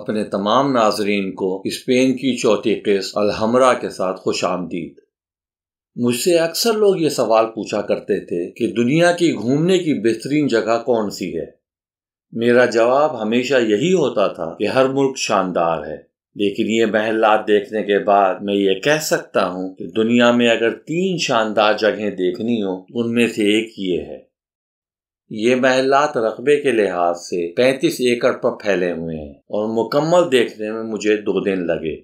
اپنے تمام ناظرین کو اسپین کی چوتھی قسط الحمرہ کے ساتھ خوش آمدید۔ مجھ سے اکثر لوگ یہ سوال پوچھا کرتے تھے کہ دنیا کی گھومنے کی بہترین جگہ کون سی ہے۔ میرا جواب ہمیشہ یہی ہوتا تھا کہ ہر ملک شاندار ہے۔ لیکن یہ محلات دیکھنے کے بعد میں یہ کہہ سکتا ہوں کہ دنیا میں اگر تین شاندار جگہیں دیکھنی ہو ان میں سے ایک یہ ہے۔ یہ محلات رقبے کے لحاظ سے پینتیس ایکڑ پر پھیلے ہوئے ہیں اور مکمل دیکھنے میں مجھے دو دن لگے۔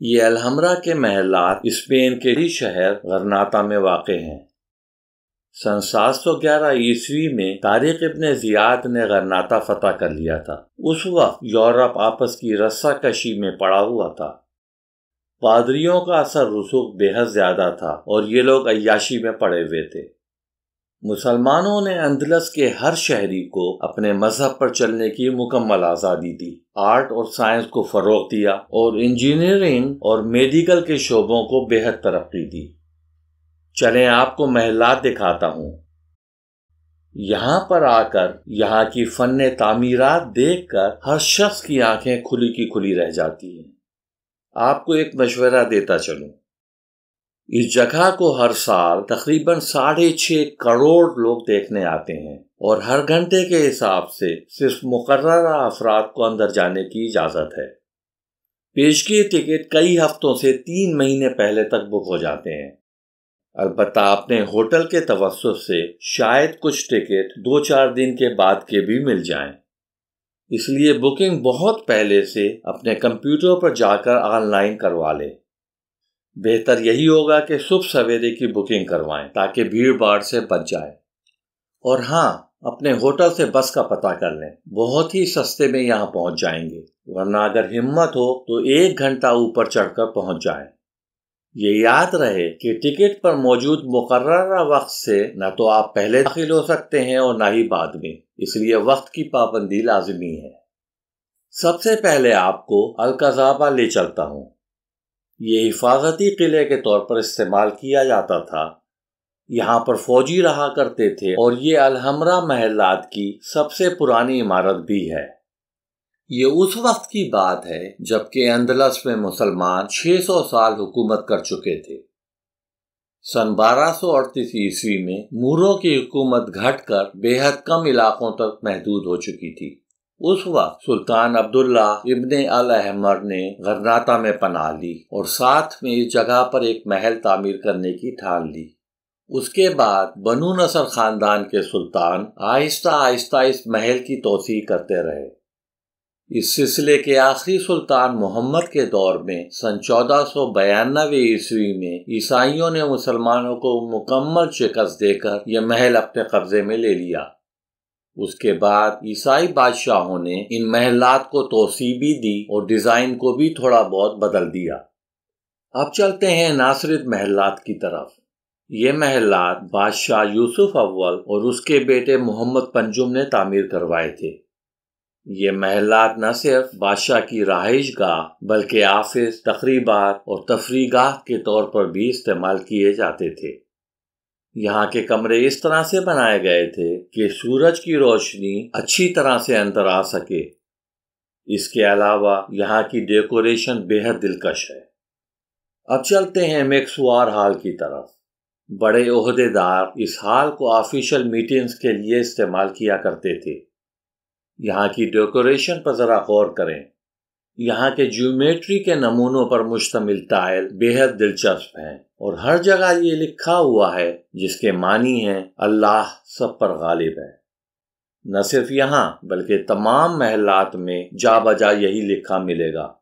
یہ الحمرہ کے محلات اسپین کے ہی شہر غرناتا میں واقع ہیں۔ سن سات سو گیارہ عیسوی میں تاریخ ابن زیاد نے غرناتا فتح کر لیا تھا۔ اس وقت یورپ آپس کی رسا کشی میں پڑا ہوا تھا۔ پادریوں کا اثر رسوخ بے حد زیادہ تھا اور یہ لوگ عیاشی میں پڑے ہوئے تھے۔ مسلمانوں نے اندلس کے ہر شہری کو اپنے مذہب پر چلنے کی مکمل آزادی دی۔ آرٹ اور سائنس کو فروغ دیا اور انجینئرنگ اور میڈیکل کے شعبوں کو بے حد ترقی دی۔ چلیں آپ کو محلات دکھاتا ہوں۔ یہاں پر آ کر یہاں کی فن تعمیرات دیکھ کر ہر شخص کی آنکھیں کھلی کی کھلی رہ جاتی ہیں۔ آپ کو ایک مشورہ دیتا چلوں۔ اس جگہ کو ہر سال تقریباً ساڑھے چھ کروڑ لوگ دیکھنے آتے ہیں اور ہر گھنٹے کے حساب سے صرف مقررہ افراد کو اندر جانے کی اجازت ہے۔ پیشگی ٹکٹ کئی ہفتوں سے تین مہینے پہلے تک بک ہو جاتے ہیں۔ البتہ اپنے ہوٹل کے توسط سے شاید کچھ ٹکٹ دو چار دن کے بعد کے بھی مل جائیں۔ اس لیے بکنگ بہت پہلے سے اپنے کمپیوٹر پر جا کر آن لائن کروا لیں۔ بہتر یہی ہوگا کہ صبح سویرے کی بکنگ کروائیں تاکہ بھیڑ باڑ سے بچ جائے اور ہاں اپنے ہوٹل سے بس کا پتہ کر لیں۔ بہت ہی سستے میں یہاں پہنچ جائیں گے۔ ورنہ اگر ہمت ہو تو ایک گھنٹہ اوپر چڑھ کر پہنچ جائیں۔ یہ یاد رہے کہ ٹکٹ پر موجود مقررہ وقت سے نہ تو آپ پہلے داخل ہو سکتے ہیں اور نہ ہی بعد میں۔ اس لیے وقت کی پابندی لازمی ہے۔ سب سے پہلے آپ کو القذابہ لے چلتا ہوں۔ یہ حفاظتی قلعے کے طور پر استعمال کیا جاتا تھا۔ یہاں پر فوجی رہا کرتے تھے اور یہ الحمرہ محلات کی سب سے پرانی عمارت بھی ہے۔ یہ اس وقت کی بات ہے جبکہ اندلس میں مسلمان چھ سو سال حکومت کر چکے تھے۔ سن بارہ سو اڑتیس عیسوی میں موروں کی حکومت گھٹ کر بے حد کم علاقوں تک محدود ہو چکی تھی۔ اس وقت سلطان عبداللہ ابن الحمر نے غرناتا میں پناہ لی اور ساتھ میں اس جگہ پر ایک محل تعمیر کرنے کی ٹھان لی۔ اس کے بعد بنو نصر خاندان کے سلطان آہستہ آہستہ اس محل کی توسیع کرتے رہے۔ اس سلسلے کے آخری سلطان محمد کے دور میں سن چودہ سو بیانوے عیسوی میں عیسائیوں نے مسلمانوں کو مکمل شکست دے کر یہ محل اپنے قبضے میں لے لیا۔ اس کے بعد عیسائی بادشاہوں نے ان محلات کو توسیع بھی دی اور ڈیزائن کو بھی تھوڑا بہت بدل دیا۔ اب چلتے ہیں ناصرت محلات کی طرف۔ یہ محلات بادشاہ یوسف اول اور اس کے بیٹے محمد پنجم نے تعمیر کروائے تھے۔ یہ محلات نہ صرف بادشاہ کی رہائش گاہ بلکہ آفس، تقریبات اور تفریح گاہ کے طور پر بھی استعمال کیے جاتے تھے۔ یہاں کے کمرے اس طرح سے بنائے گئے تھے کہ سورج کی روشنی اچھی طرح سے اندر آ سکے۔ اس کے علاوہ یہاں کی ڈیکوریشن بے حد دلکش ہے۔ اب چلتے ہیں میکسوار ہال کی طرف۔ بڑے عہدے دار اس ہال کو آفیشل میٹنگز کے لیے استعمال کیا کرتے تھے۔ یہاں کی ڈیکوریشن پر ذرا غور کریں۔ یہاں کے جیومیٹری کے نمونوں پر مشتمل ٹائل بے حد دلچسپ ہیں اور ہر جگہ یہ لکھا ہوا ہے جس کے معنی ہیں اللہ سب پر غالب ہے نہ صرف یہاں بلکہ تمام محلات میں جا بجا یہی لکھا ملے گا۔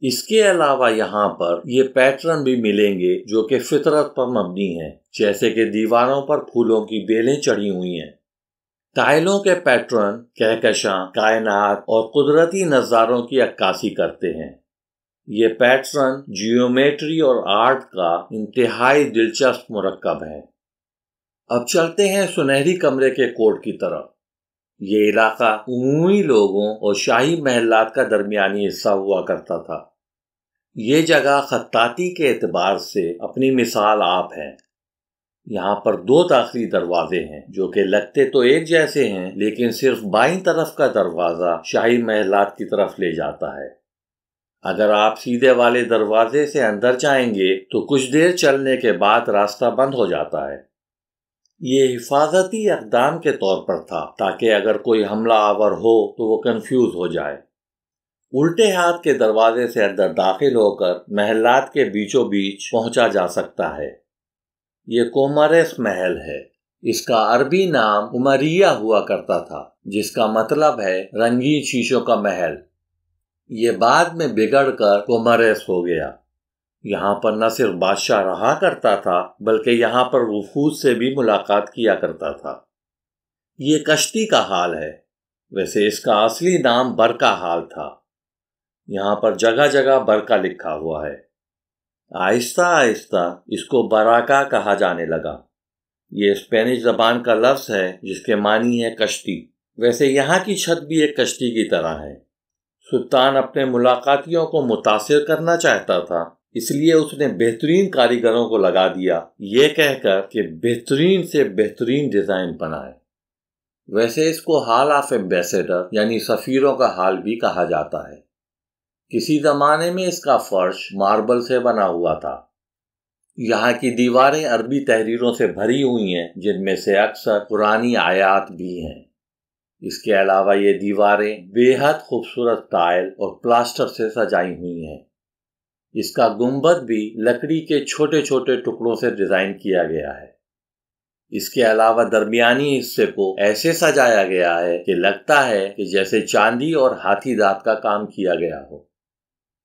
اس کے علاوہ یہاں پر یہ پیٹرن بھی ملیں گے جو کہ فطرت پر مبنی ہیں، جیسے کہ دیواروں پر پھولوں کی بیلیں چڑھی ہوئی ہیں۔ ٹائلوں کے پیٹرن، کہکشاں، کائنات اور قدرتی نظاروں کی عکاسی کرتے ہیں۔ یہ پیٹرن جیومیٹری اور آرٹ کا انتہائی دلچسپ مرکب ہے۔ اب چلتے ہیں سنہری کمرے کے کوٹ کی طرف۔ یہ علاقہ عمومی لوگوں اور شاہی محلات کا درمیانی حصہ ہوا کرتا تھا۔ یہ جگہ خطاطی کے اعتبار سے اپنی مثال آپ ہے یہاں پر دو داخلی دروازے ہیں جو کہ لگتے تو ایک جیسے ہیں، لیکن صرف بائیں طرف کا دروازہ شاہی محلات کی طرف لے جاتا ہے۔ اگر آپ سیدھے والے دروازے سے اندر جائیں گے تو کچھ دیر چلنے کے بعد راستہ بند ہو جاتا ہے۔ یہ حفاظتی اقدام کے طور پر تھا تاکہ اگر کوئی حملہ آور ہو تو وہ کنفیوز ہو جائے۔ الٹے ہاتھ کے دروازے سے اندر داخل ہو کر محلات کے بیچوں بیچ پہنچا جا سکتا ہے۔ یہ کومرس محل ہے۔ اس کا عربی نام عمریہ ہوا کرتا تھا، جس کا مطلب ہے رنگین شیشوں کا محل۔ یہ بعد میں بگڑ کر کومرس ہو گیا۔ یہاں پر نہ صرف بادشاہ رہا کرتا تھا، بلکہ یہاں پر وفود سے بھی ملاقات کیا کرتا تھا۔ یہ کشتی کا حال ہے۔ ویسے اس کا اصلی نام برکا حال تھا۔ یہاں پر جگہ جگہ برکا لکھا ہوا ہے۔ آہستہ آہستہ اس کو براکا کہا جانے لگا۔ یہ اسپینش زبان کا لفظ ہے جس کے معنی ہے کشتی۔ ویسے یہاں کی چھت بھی ایک کشتی کی طرح ہے۔ سلطان اپنے ملاقاتیوں کو متاثر کرنا چاہتا تھا، اس لیے اس نے بہترین کاریگروں کو لگا دیا۔ یہ کہہ کر کہ بہترین سے بہترین ڈیزائن بنائے۔ ویسے اس کو ہال آف ایمبیسیڈر یعنی سفیروں کا حال بھی کہا جاتا ہے۔ کسی زمانے میں اس کا فرش ماربل سے بنا ہوا تھا۔ یہاں کی دیواریں عربی تحریروں سے بھری ہوئی ہیں، جن میں سے اکثر پرانی آیات بھی ہیں۔ اس کے علاوہ یہ دیواریں بے حد خوبصورت ٹائل اور پلاسٹر سے سجائی ہوئی ہیں۔ اس کا گنبد بھی لکڑی کے چھوٹے چھوٹے ٹکڑوں سے ڈیزائن کیا گیا ہے۔ اس کے علاوہ درمیانی حصے کو ایسے سجایا گیا ہے کہ لگتا ہے کہ جیسے چاندی اور ہاتھی دانت کا کام کیا گیا ہو۔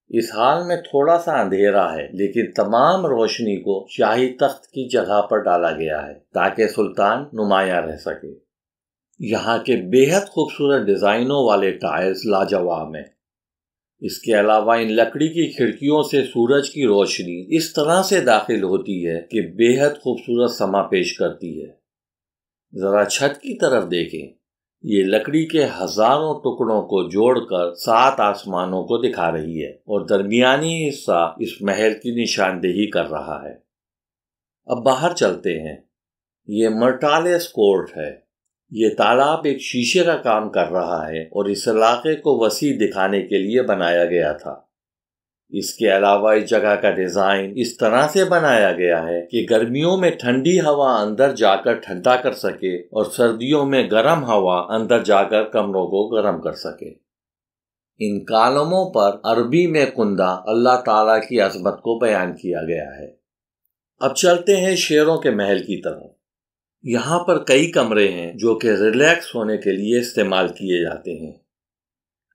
اس حال میں تھوڑا سا اندھیرا ہے، لیکن تمام روشنی کو شاہی تخت کی جگہ پر ڈالا گیا ہے تاکہ سلطان نمایاں رہ سکے۔ یہاں کے بے حد خوبصورت ڈیزائنوں والے ٹائلز لاجواب ہیں۔ اس کے علاوہ ان لکڑی کی کھڑکیوں سے سورج کی روشنی اس طرح سے داخل ہوتی ہے کہ بے حد خوبصورت سما پیش کرتی ہے۔ ذرا چھت کی طرف دیکھیں۔ یہ لکڑی کے ہزاروں ٹکڑوں کو جوڑ کر سات آسمانوں کو دکھا رہی ہے اور درمیانی حصہ اس محل کی نشاندہی کر رہا ہے۔ اب باہر چلتے ہیں۔ یہ مرٹالس کورٹ ہے۔ یہ تالاب ایک شیشے کا کام کر رہا ہے اور اس علاقے کو وسیع دکھانے کے لیے بنایا گیا تھا۔ اس کے علاوہ اس جگہ کا ڈیزائن اس طرح سے بنایا گیا ہے کہ گرمیوں میں ٹھنڈی ہوا اندر جا کر ٹھنڈا کر سکے اور سردیوں میں گرم ہوا اندر جا کر کمروں کو گرم کر سکے۔ ان کالموں پر عربی میں کندہ اللہ تعالی کی عظمت کو بیان کیا گیا ہے۔ اب چلتے ہیں شیروں کے محل کی طرف۔ یہاں پر کئی کمرے ہیں جو کہ ریلیکس ہونے کے لیے استعمال کیے جاتے ہیں۔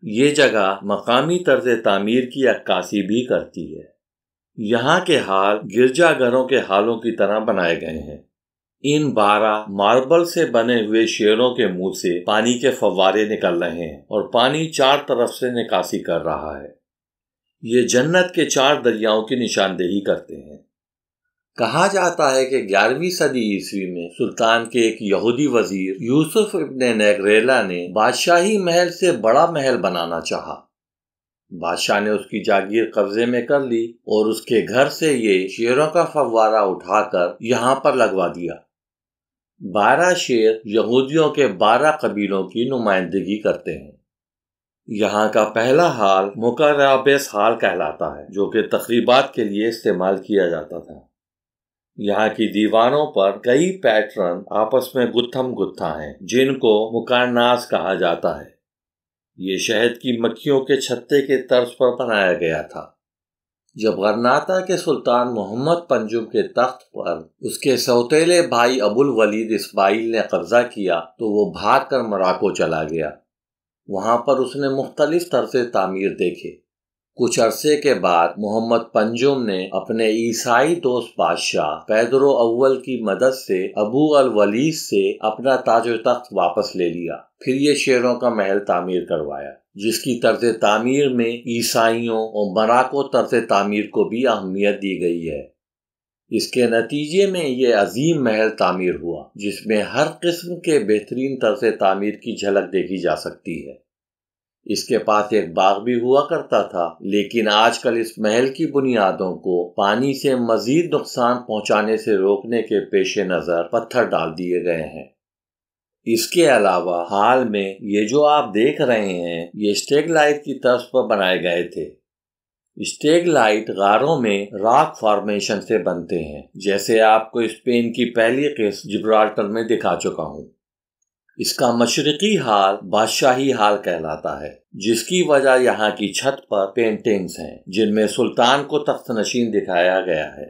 یہ جگہ مقامی طرز تعمیر کی عکاسی بھی کرتی ہے۔ یہاں کے حال گرجا گھروں کے حالوں کی طرح بنائے گئے ہیں۔ ان بارہ ماربل سے بنے ہوئے شیروں کے منہ سے پانی کے فوارے نکل رہے ہیں اور پانی چار طرف سے نکاسی کر رہا ہے۔ یہ جنت کے چار دریاؤں کی نشاندہی کرتے ہیں۔ کہا جاتا ہے کہ گیارہویں صدی عیسوی میں سلطان کے ایک یہودی وزیر یوسف ابن نیگریلا نے بادشاہی محل سے بڑا محل بنانا چاہا۔ بادشاہ نے اس کی جاگیر قبضے میں کر لی اور اس کے گھر سے یہ شیروں کا فوارہ اٹھا کر یہاں پر لگوا دیا۔ بارہ شیر یہودیوں کے بارہ قبیلوں کی نمائندگی کرتے ہیں۔ یہاں کا پہلا حال مکرابس حال کہلاتا ہے، جو کہ تقریبات کے لیے استعمال کیا جاتا تھا۔ یہاں کی دیواروں پر کئی پیٹرن آپس میں گتھم گتھا ہیں، جن کو مکاناس کہا جاتا ہے۔ یہ شہد کی مکھیوں کے چھتے کے طرز پر بنایا گیا تھا۔ جب غرناتا کے سلطان محمد پنجم کے تخت پر اس کے سوتیلے بھائی ابو الولید اسماعیل نے قبضہ کیا تو وہ بھاگ کر مراکو چلا گیا۔ وہاں پر اس نے مختلف طرز تعمیر دیکھے۔ کچھ عرصے کے بعد محمد پنجم نے اپنے عیسائی دوست بادشاہ پیدرو اول کی مدد سے ابو الولید سے اپنا تاج و تخت واپس لے لیا۔ پھر یہ شیروں کا محل تعمیر کروایا، جس کی طرز تعمیر میں عیسائیوں اور مراکو طرز تعمیر کو بھی اہمیت دی گئی ہے۔ اس کے نتیجے میں یہ عظیم محل تعمیر ہوا، جس میں ہر قسم کے بہترین طرز تعمیر کی جھلک دیکھی جا سکتی ہے۔ اس کے پاس ایک باغ بھی ہوا کرتا تھا، لیکن آج کل اس محل کی بنیادوں کو پانی سے مزید نقصان پہنچانے سے روکنے کے پیش نظر پتھر ڈال دیے گئے ہیں۔ اس کے علاوہ، حال میں یہ جو آپ دیکھ رہے ہیں، یہ اسٹیگ لائٹ کی طرف پر بنائے گئے تھے۔ اسٹیگ لائٹ غاروں میں راک فارمیشن سے بنتے ہیں، جیسے آپ کو اسپین کی پہلی قسط جبرالٹر میں دکھا چکا ہوں۔ اس کا مشرقی حال بادشاہی حال کہلاتا ہے، جس کی وجہ یہاں کی چھت پر پینٹنگز ہیں، جن میں سلطان کو تخت نشین دکھایا گیا ہے۔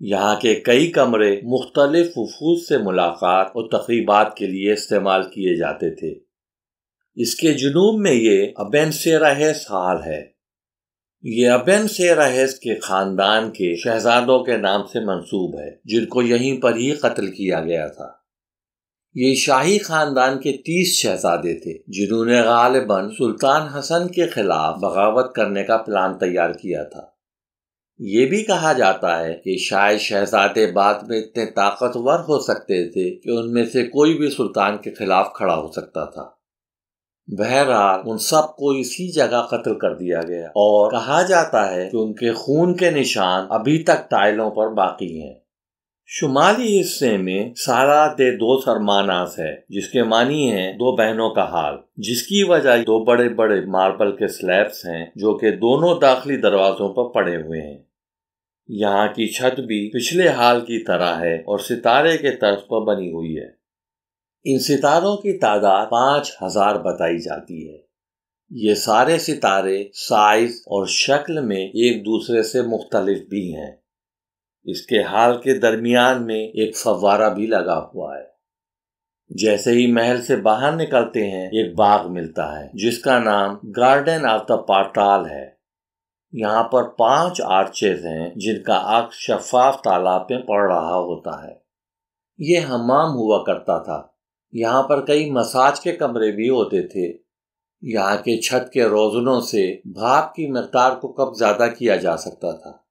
یہاں کے کئی کمرے مختلف وفود سے ملاقات اور تقریبات کے لیے استعمال کیے جاتے تھے۔ اس کے جنوب میں یہ ابین سیراہیس حال ہے۔ یہ ابین سیراہیس کے خاندان کے شہزادوں کے نام سے منسوب ہے، جن کو یہیں پر ہی قتل کیا گیا تھا۔ یہ شاہی خاندان کے تیس شہزادے تھے، جنہوں نے غالباً سلطان حسن کے خلاف بغاوت کرنے کا پلان تیار کیا تھا۔ یہ بھی کہا جاتا ہے کہ شاید شہزادے بعد میں اتنے طاقتور ہو سکتے تھے کہ ان میں سے کوئی بھی سلطان کے خلاف کھڑا ہو سکتا تھا۔ بہرحال، ان سب کو اسی جگہ قتل کر دیا گیا اور کہا جاتا ہے کہ ان کے خون کے نشان ابھی تک ٹائلوں پر باقی ہیں۔ شمالی حصے میں سارا دے دو سرماناس ہے، جس کے معنی ہیں دو بہنوں کا حال۔ جس کی وجہ دو بڑے بڑے ماربل کے سلیبس ہیں، جو کہ دونوں داخلی دروازوں پر پڑے ہوئے ہیں۔ یہاں کی چھت بھی پچھلے حال کی طرح ہے اور ستارے کے طرف پر بنی ہوئی ہے۔ ان ستاروں کی تعداد پانچ ہزار بتائی جاتی ہے۔ یہ سارے ستارے سائز اور شکل میں ایک دوسرے سے مختلف بھی ہیں۔ اس کے حال کے درمیان میں ایک فوارہ بھی لگا ہوا ہے۔ جیسے ہی محل سے باہر نکلتے ہیں، ایک باغ ملتا ہے، جس کا نام گارڈن آف دا پارٹال ہے۔ یہاں پر پانچ آرچز ہیں، جن کا آگ شفاف تالاب میں پڑ رہا ہوتا ہے۔ یہ ہمام ہوا کرتا تھا۔ یہاں پر کئی مساج کے کمرے بھی ہوتے تھے۔ یہاں کے چھت کے روزنوں سے بھاپ کی مقدار کو کب زیادہ کیا جا سکتا تھا۔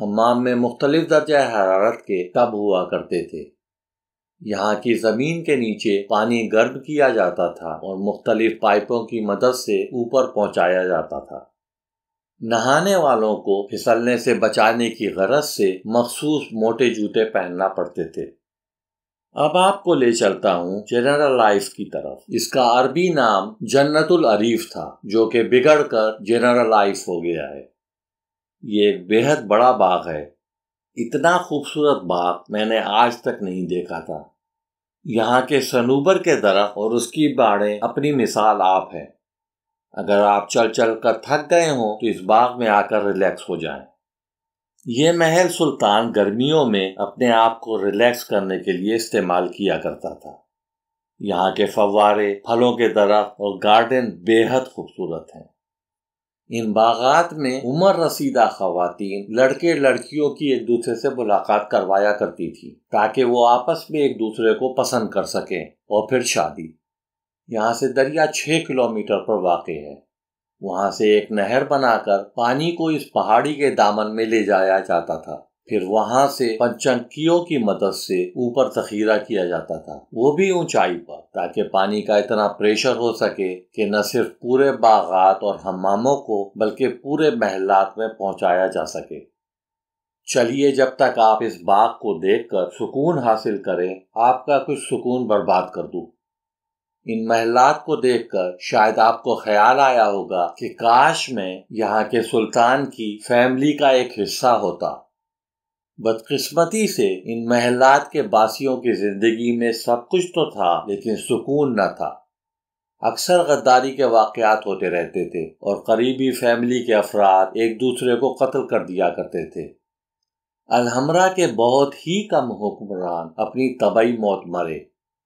حمام میں مختلف درجہ حرارت کے ٹب ہوا کرتے تھے۔ یہاں کی زمین کے نیچے پانی گرم کیا جاتا تھا اور مختلف پائپوں کی مدد سے اوپر پہنچایا جاتا تھا۔ نہانے والوں کو پھسلنے سے بچانے کی غرض سے مخصوص موٹے جوتے پہننا پڑتے تھے۔ اب آپ کو لے چلتا ہوں جنرل لائف کی طرف۔ اس کا عربی نام جنت العریف تھا، جو کہ بگڑ کر جنرل لائف ہو گیا ہے۔ یہ ایک بےحد بڑا باغ ہے۔ اتنا خوبصورت باغ میں نے آج تک نہیں دیکھا تھا۔ یہاں کے سنوبر کے درخت اور اس کی باڑیں اپنی مثال آپ ہے اگر آپ چل چل کر تھک گئے ہوں تو اس باغ میں آ کر ریلیکس ہو جائیں۔ یہ محل سلطان گرمیوں میں اپنے آپ کو ریلیکس کرنے کے لیے استعمال کیا کرتا تھا۔ یہاں کے فوارے، پھلوں کے درخت اور گارڈن بے حد خوبصورت ہیں۔ ان باغات میں عمر رسیدہ خواتین لڑکے لڑکیوں کی ایک دوسرے سے ملاقات کروایا کرتی تھی تاکہ وہ آپس میں ایک دوسرے کو پسند کر سکیں اور پھر شادی۔ یہاں سے دریا چھ کلومیٹر پر واقع ہے۔ وہاں سے ایک نہر بنا کر پانی کو اس پہاڑی کے دامن میں لے جایا جاتا تھا۔ پھر وہاں سے پنچنکیوں کی مدد سے اوپر ذخیرہ کیا جاتا تھا۔ وہ بھی اونچائی پر، تاکہ پانی کا اتنا پریشر ہو سکے کہ نہ صرف پورے باغات اور ہماموں کو، بلکہ پورے محلات میں پہنچایا جا سکے۔ چلیے، جب تک آپ اس باغ کو دیکھ کر سکون حاصل کریں، آپ کا کچھ سکون برباد کر دوں۔ ان محلات کو دیکھ کر شاید آپ کو خیال آیا ہوگا کہ کاش میں یہاں کے سلطان کی فیملی کا ایک حصہ ہوتا۔ بدقسمتی سے ان محلات کے باسیوں کی زندگی میں سب کچھ تو تھا، لیکن سکون نہ تھا۔ اکثر غداری کے واقعات ہوتے رہتے تھے اور قریبی فیملی کے افراد ایک دوسرے کو قتل کر دیا کرتے تھے۔ الحمرہ کے بہت ہی کم حکمران اپنی طبعی موت مرے۔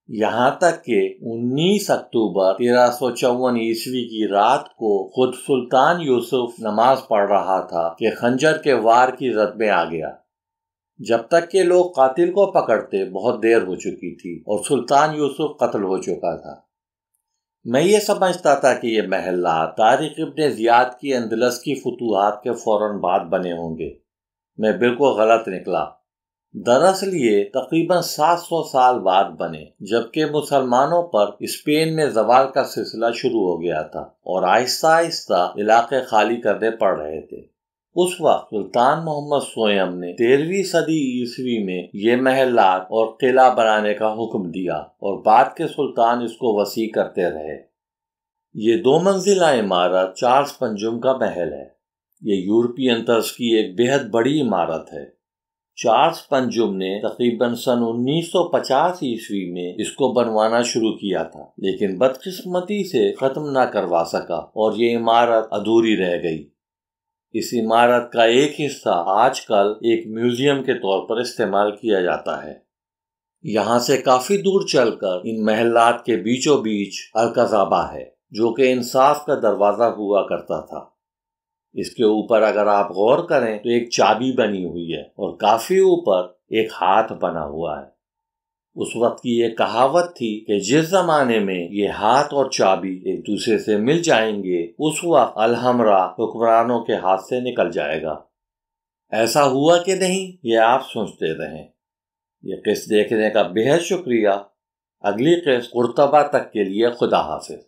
یہاں تک کہ انیس اکتوبر تیرہ سو چون عیسوی کی رات کو خود سلطان یوسف نماز پڑھ رہا تھا کہ خنجر کے وار کی رد میں آ گیا۔ جب تک کہ لوگ قاتل کو پکڑتے، بہت دیر ہو چکی تھی اور سلطان یوسف قتل ہو چکا تھا۔ میں یہ سمجھتا تھا کہ یہ محلات تاریخ ابن زیاد کی اندلس کی فتوحات کے فوراً بعد بنے ہوں گے۔ میں بالکل غلط نکلا۔ دراصل یہ تقریباً سات سو سال بعد بنے، جبکہ مسلمانوں پر اسپین میں زوال کا سلسلہ شروع ہو گیا تھا اور آہستہ آہستہ علاقے خالی کرنے پڑ رہے تھے۔ اس وقت سلطان محمد سویم نے تیرہویں صدی عیسوی میں یہ محلات اور قلعہ بنانے کا حکم دیا اور بعد کے سلطان اس کو وسیع کرتے رہے۔ یہ دو منزلہ عمارت چارلز پنجم کا محل ہے۔ یہ یورپین طرز کی ایک بہت بڑی عمارت ہے۔ چارلز پنجم نے تقریباً سن انیس سو پچاس عیسوی میں اس کو بنوانا شروع کیا تھا، لیکن بدقسمتی سے ختم نہ کروا سکا اور یہ عمارت ادھوری رہ گئی۔ اس عمارت کا ایک حصہ آج کل ایک میوزیم کے طور پر استعمال کیا جاتا ہے۔ یہاں سے کافی دور چل کر ان محلات کے بیچوں بیچ القذابہ ہے، جو کہ انصاف کا دروازہ ہوا کرتا تھا۔ اس کے اوپر اگر آپ غور کریں تو ایک چابی بنی ہوئی ہے اور کافی اوپر ایک ہاتھ بنا ہوا ہے۔ اس وقت کی یہ کہاوت تھی کہ جس زمانے میں یہ ہاتھ اور چابی ایک دوسرے سے مل جائیں گے، اس وقت الحمرہ حکمرانوں کے ہاتھ سے نکل جائے گا۔ ایسا ہوا کہ نہیں؟ یہ آپ سوچتے رہیں۔ یہ قسط دیکھنے کا بہت شکریہ۔ اگلی قسط قرطبہ تک کے لیے خدا حافظ۔